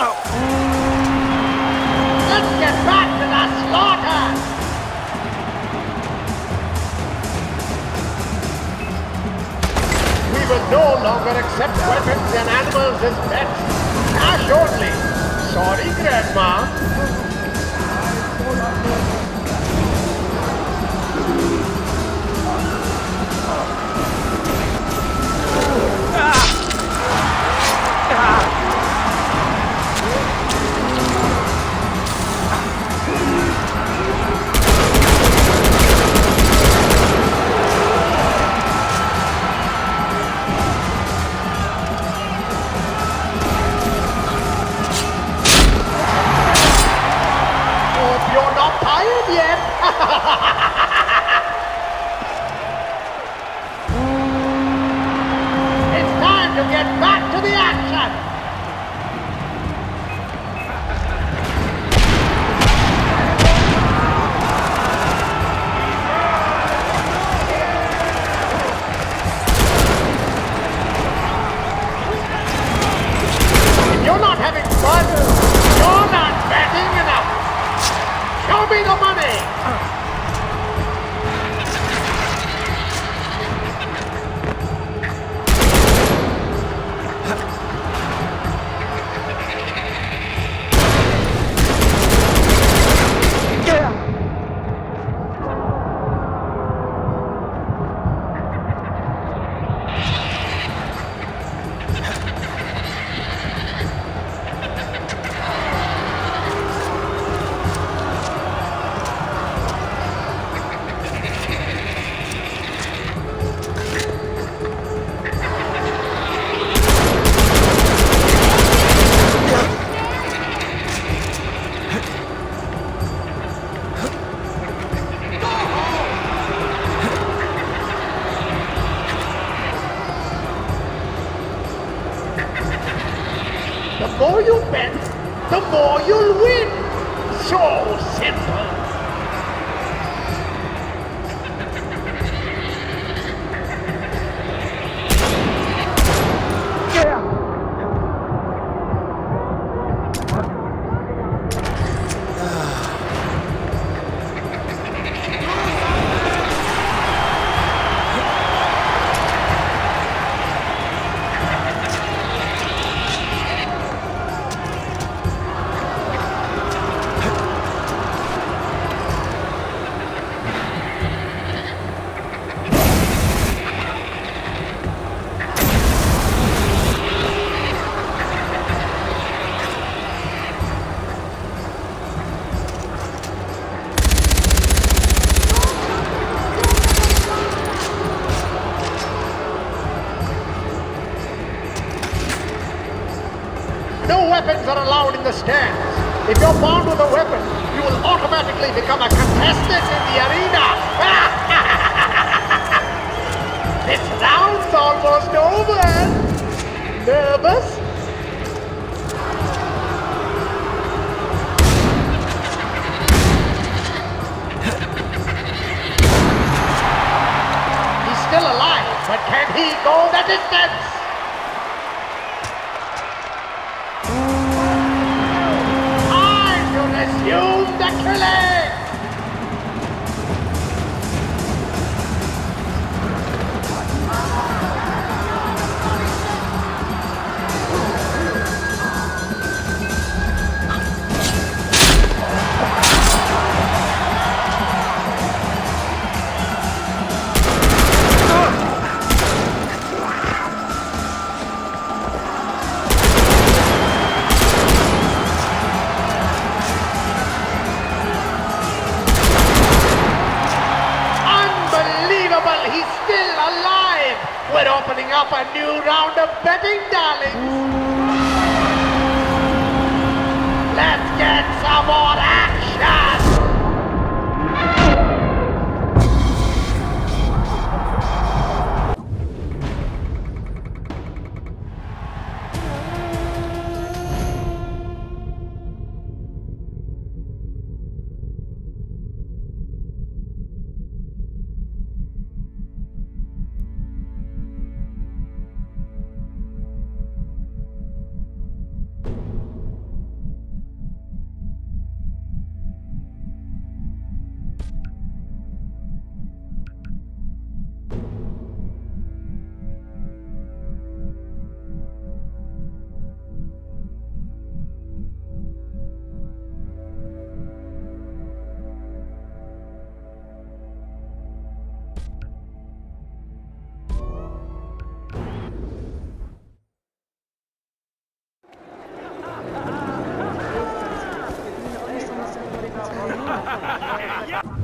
Let's get back to slaughter! We will no longer accept weapons and animals as pets. Cash only. Sorry, Grandma. Weapons are allowed in the stands. If you're found with a weapon, you will automatically become a contestant in the arena. this round's almost over. Nervous? He's still alive, but can he go the distance? We're opening up a new round of betting, darlings! Let's get some more action! Yeah.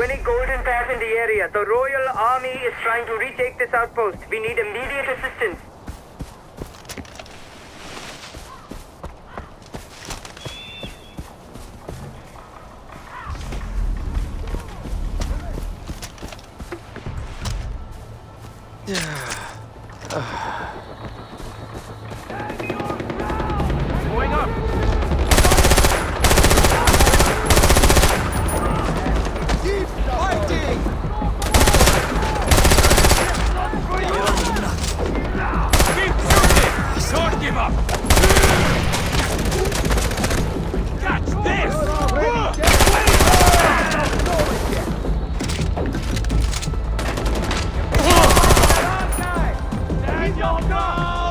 Any Golden path in the area. The Royal Army is trying to retake this outpost. We need immediate assistance. Yeah. Y'all go.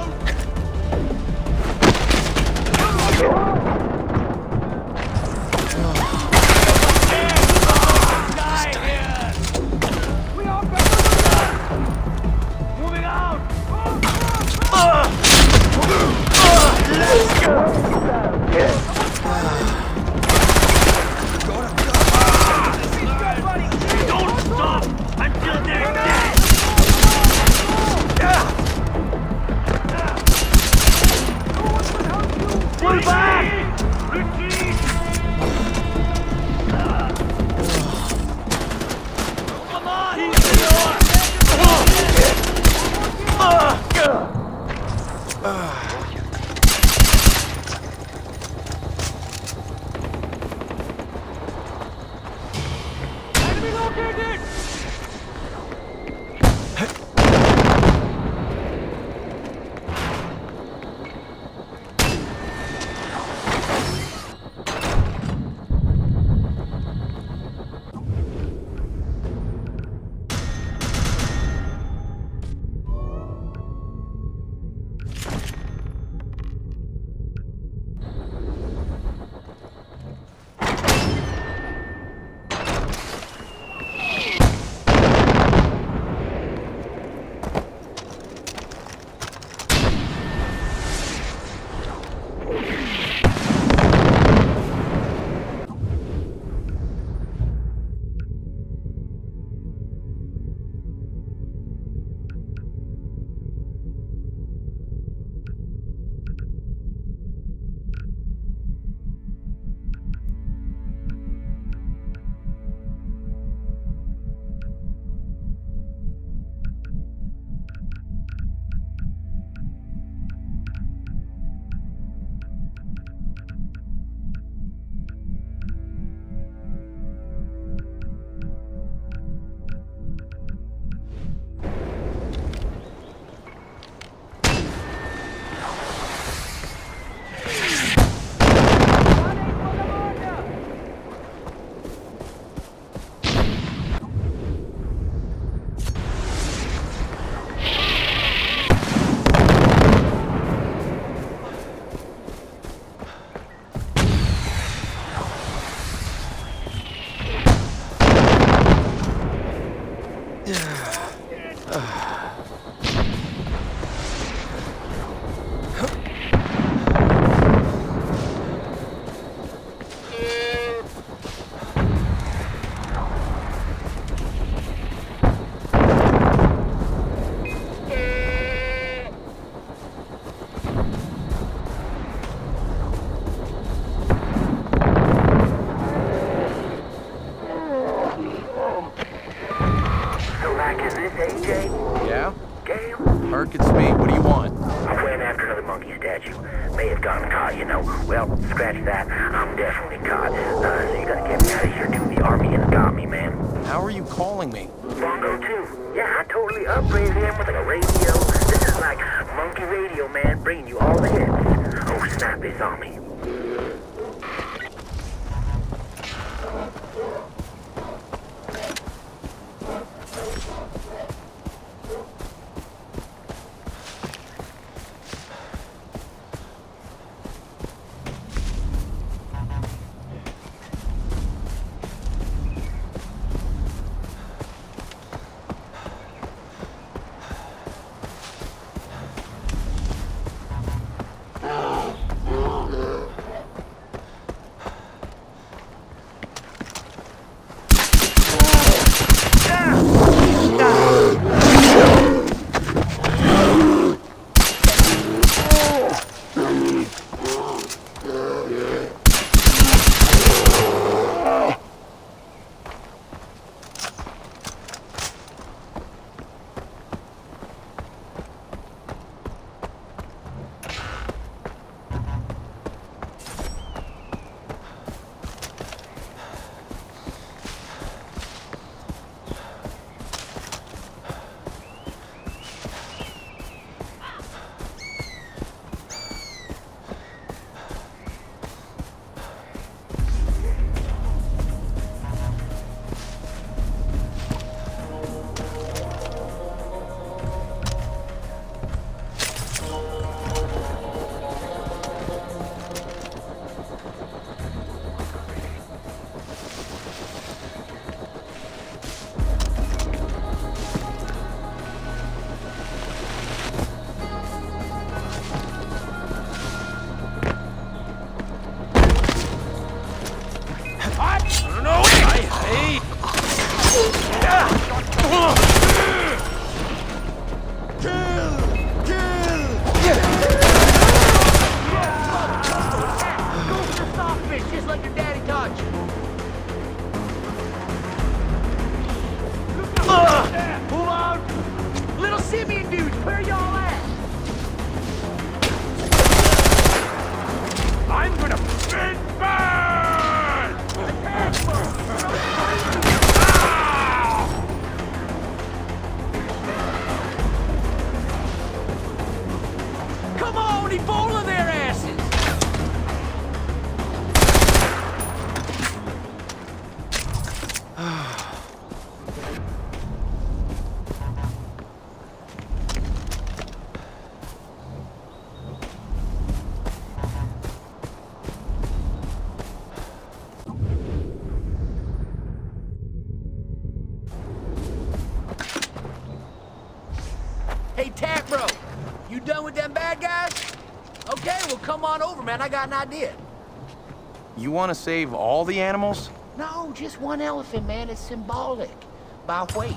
Man. I got an idea. You want to save all the animals? No, just one elephant, man. It's symbolic. By weight.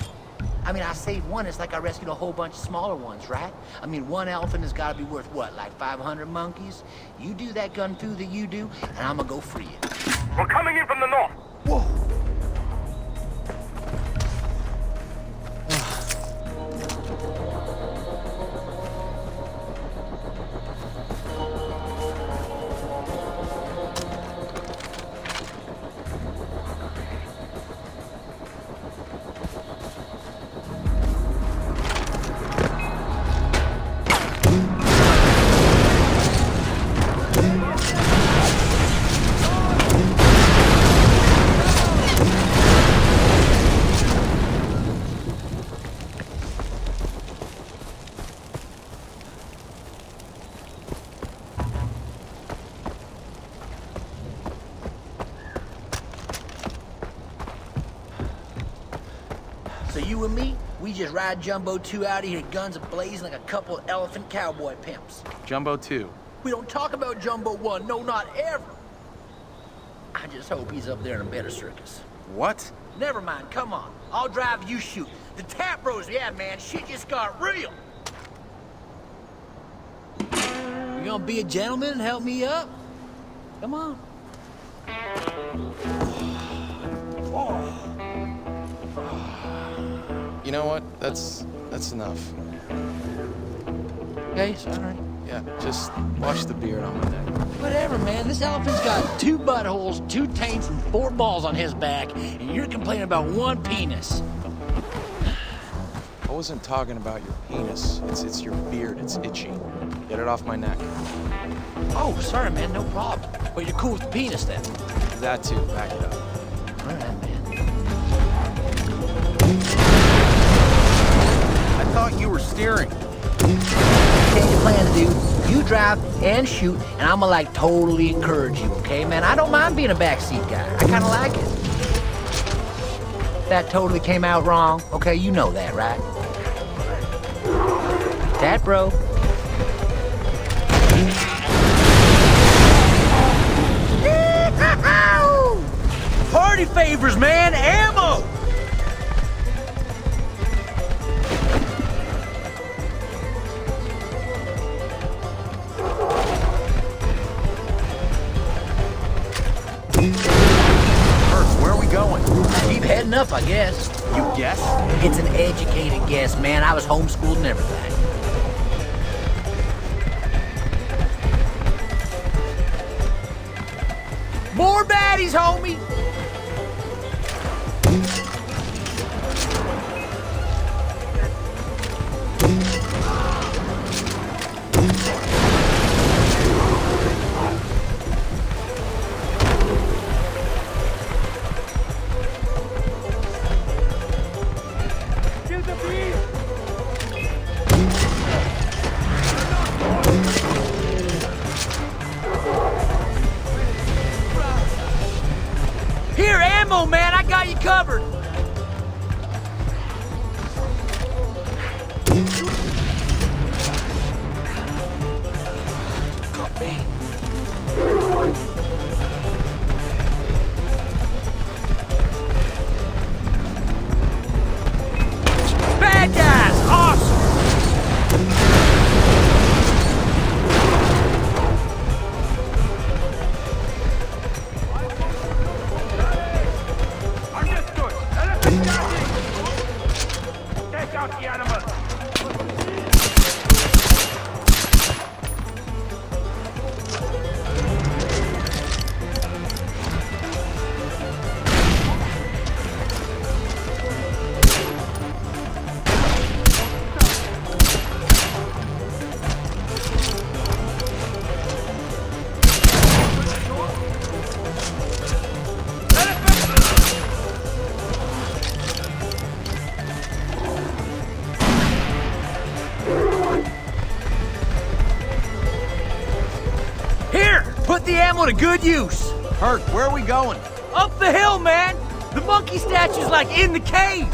I mean, I saved one. It's like I rescued a whole bunch of smaller ones, right? I mean, one elephant has got to be worth, what, like 500 monkeys? You do that gun through that you do, and I'm gonna go free you. We're coming in from the north. Whoa! We just ride Jumbo 2 out of here, guns ablazing like a couple of elephant cowboy pimps. Jumbo 2. We don't talk about Jumbo 1, no, not ever. I just hope he's up there in a better circus. What? Never mind, come on. I'll drive, you shoot. The Tap Bros, yeah, man, shit just got real. You gonna be a gentleman and help me up? Come on. You you know what? That's that's enough. Okay, it's all right. Yeah, just wash the beard on my neck. Whatever, man. This elephant's got two buttholes, two taints, and four balls on his back, and you're complaining about one penis. I wasn't talking about your penis. It's it's your beard. It's itchy. Get it off my neck. Oh, sorry, man. No problem. But you're cool with the penis, then? That too. Back it up. Drive and shoot, and I'ma like totally encourage you, okay, man? I don't mind being a backseat guy. I kinda like it. That totally came out wrong, okay? You know that, right? That, bro. Party favors, man! Ammo! Heading up, I guess. You guess? It's an educated guess, man. I was homeschooled and everything. More baddies, homie! The to good use. Hurk, where are we going? Up the hill, man. The monkey statue's like in the cave.